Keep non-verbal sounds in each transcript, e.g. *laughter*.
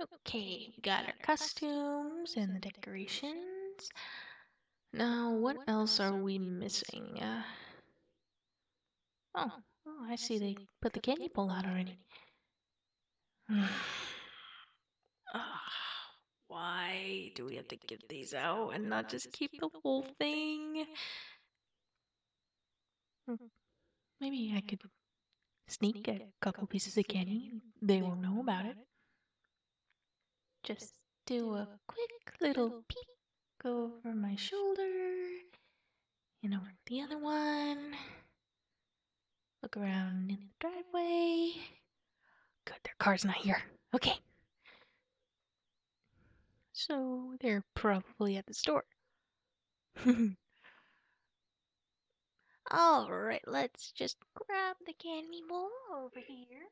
Okay, we got our costumes and the decorations. Now, what else are we missing? Uh, oh, oh, I see they put the candy bowl out already. *sighs* Ah, why do we have to give these out and not just keep the whole thing? Hmm, Maybe I could sneak a couple pieces of candy. They won't know about it. Just do a quick little peek over my shoulder and over the other one. Look around in the driveway. Good, their car's not here. Okay. So they're probably at the store. *laughs* All right, let's just grab the candy bowl over here.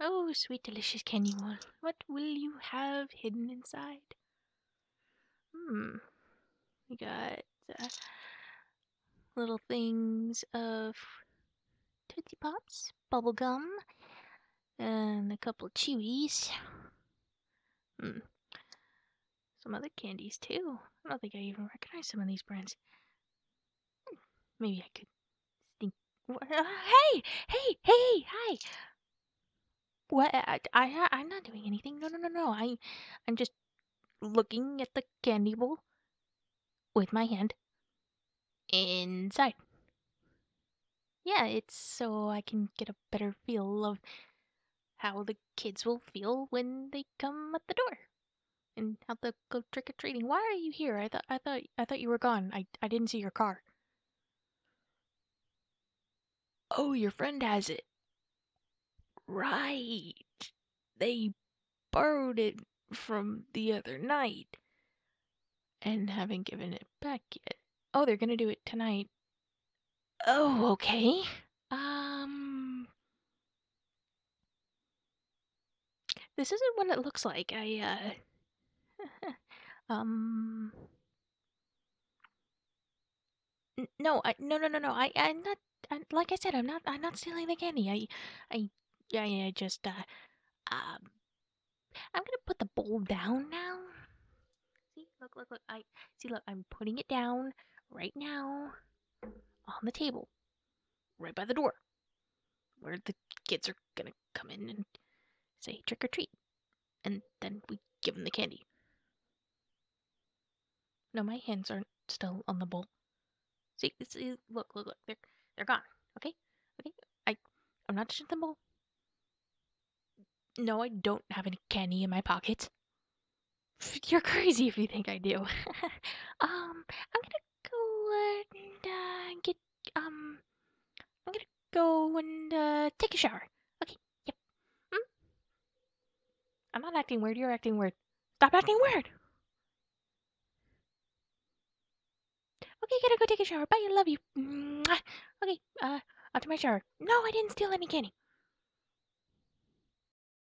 Oh, sweet, delicious candy bowl. What will you have hidden inside? Hmm. We got uh, little things of Tootsie Pops, bubble gum, and a couple of Chewies. Hmm. Some other candies too. I don't think I even recognize some of these brands. Maybe I could think. Uh, Hey, hey, hey, hi. What? I, I, I'm not doing anything. No, no, no, no. I, I'm just looking at the candy bowl with my hand inside. Yeah, it's so I can get a better feel of how the kids will feel when they come at the door and how they'll go trick or treating. Why are you here? I thought I thought I thought you were gone. I I didn't see your car. Oh, your friend has it. Right. They borrowed it from the other night and haven't given it back yet. Oh, they're gonna do it tonight. Oh, okay. Um, this isn't what it looks like. I uh, *laughs* um, no, I no no no no. I I'm not. I, like I said, I'm not. I'm not stealing the candy. I I I, yeah. Just uh um. I'm gonna put the bowl down now. See, look, look, look. I see. Look, I'm putting it down right now on the table, right by the door, where the kids are gonna come in and say trick or treat, and then we give them the candy. No, my hands aren't still on the bowl. See, see, look, look, look. They're they're gone. Okay, okay. I I'm not touching the bowl. No, I don't have any candy in my pocket. *laughs* You're crazy if you think I do. *laughs* um, I'm gonna go and uh, get um, I'm gonna go and uh, take a shower. Okay, yep. Hmm? I'm not acting weird. You're acting weird. Stop acting weird. Okay, gotta go take a shower. Bye. I love you. Mwah. Okay, uh, after my shower. No, I didn't steal any candy.